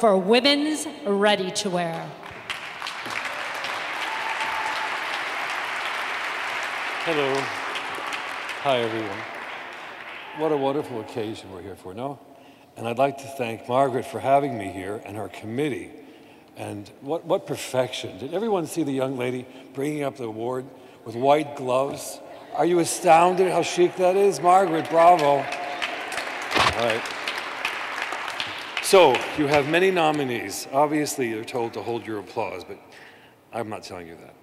for women's ready-to-wear. Hello. Hi, everyone. What a wonderful occasion we're here for, no? And I'd like to thank Margaret for having me here and her committee. And what, what perfection. Did everyone see the young lady bringing up the award with white gloves? Are you astounded how chic that is? Margaret, bravo. All right. So, you have many nominees. Obviously, you're told to hold your applause, but I'm not telling you that.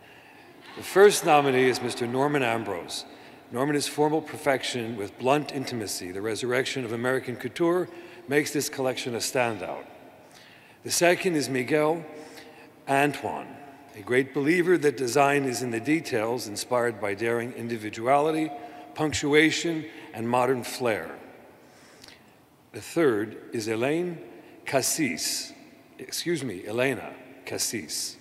The first nominee is Mr. Norman Ambrose. Norman is formal perfection with blunt intimacy. The resurrection of American couture makes this collection a standout. The second is Miguel Antoine, a great believer that design is in the details, inspired by daring individuality, punctuation, and modern flair. The third is Elaine Cassis, excuse me, Elena Cassis,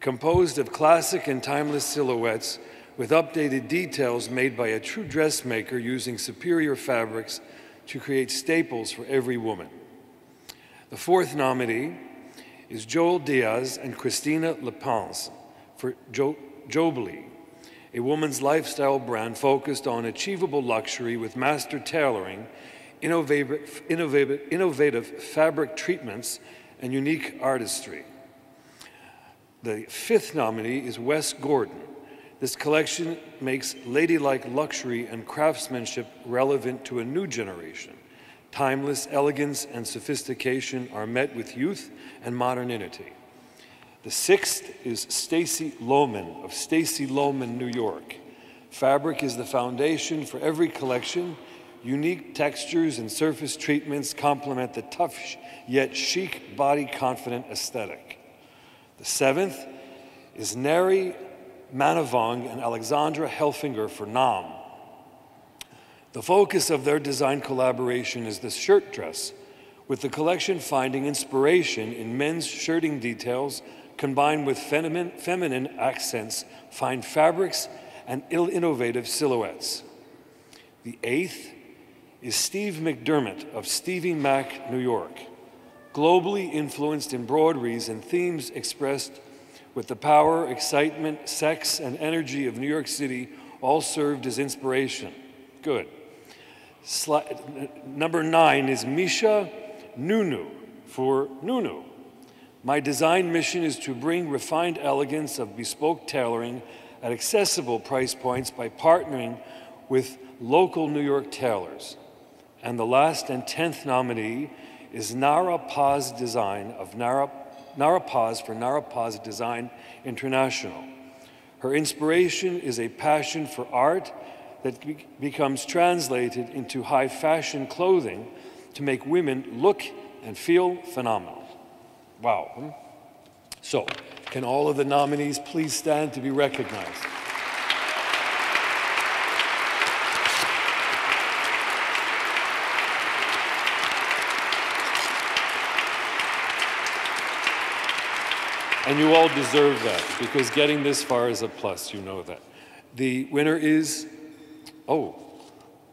composed of classic and timeless silhouettes with updated details made by a true dressmaker using superior fabrics to create staples for every woman. The fourth nominee is Joel Diaz and Christina Lepens for jo Jobly, a woman's lifestyle brand focused on achievable luxury with master tailoring, innovative, innovative, innovative fabric treatments, and unique artistry. The fifth nominee is Wes Gordon. This collection makes ladylike luxury and craftsmanship relevant to a new generation. Timeless elegance and sophistication are met with youth and modernity. The sixth is Stacy Lohman of Stacy Lohman, New York. Fabric is the foundation for every collection. Unique textures and surface treatments complement the tough yet chic body confident aesthetic. The seventh is Neri Manavong and Alexandra Helfinger for Nam. The focus of their design collaboration is the shirt dress, with the collection finding inspiration in men's shirting details combined with feminine, feminine accents, fine fabrics, and innovative silhouettes. The eighth is Steve McDermott of Stevie Mac, New York, globally influenced embroideries and themes expressed with the power, excitement, sex, and energy of New York City all served as inspiration. Good. Sli number nine is Misha Nonoo for Nonoo. My design mission is to bring refined elegance of bespoke tailoring at accessible price points by partnering with local New York tailors. And the last and tenth nominee is Nara Paz Design of Nara, Paz for Nara Paz Design International. Her inspiration is a passion for art that be becomes translated into high fashion clothing to make women look and feel phenomenal. Wow. So, can all of the nominees please stand to be recognized? And you all deserve that because getting this far is a plus, you know that. The winner is Oh,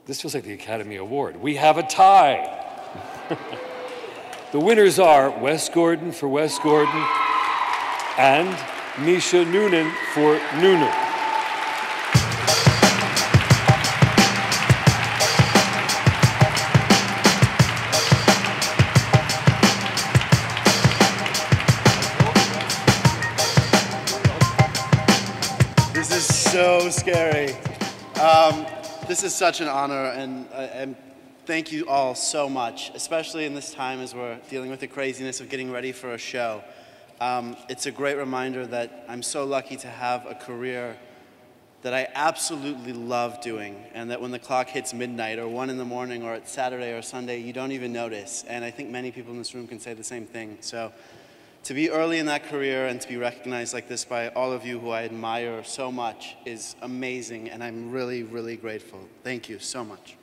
this feels like the Academy Award. We have a tie. the winners are Wes Gordon for Wes Gordon and Misha Nonoo for Nonoo. So scary. Um, this is such an honor, and, uh, and thank you all so much, especially in this time as we're dealing with the craziness of getting ready for a show. Um, it's a great reminder that I'm so lucky to have a career that I absolutely love doing, and that when the clock hits midnight or one in the morning or it's Saturday or Sunday, you don't even notice. And I think many people in this room can say the same thing. So to be early in that career and to be recognized like this by all of you who I admire so much is amazing, and I'm really, really grateful. Thank you so much.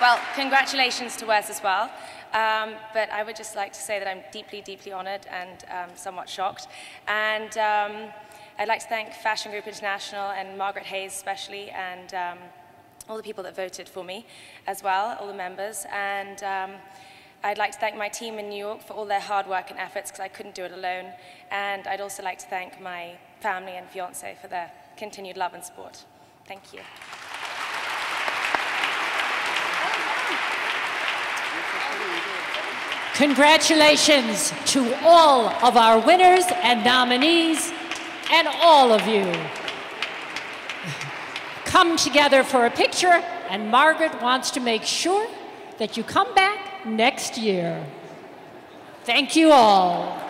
Well, congratulations to Wes as well. Um, but I would just like to say that I'm deeply, deeply honored and um, somewhat shocked. And um, I'd like to thank Fashion Group International and Margaret Hayes especially, and um, all the people that voted for me as well, all the members. And um, I'd like to thank my team in New York for all their hard work and efforts because I couldn't do it alone. And I'd also like to thank my family and fiance for their continued love and support. Thank you. Congratulations to all of our winners and nominees and all of you. Come together for a picture, and Margaret wants to make sure that you come back next year. Thank you all.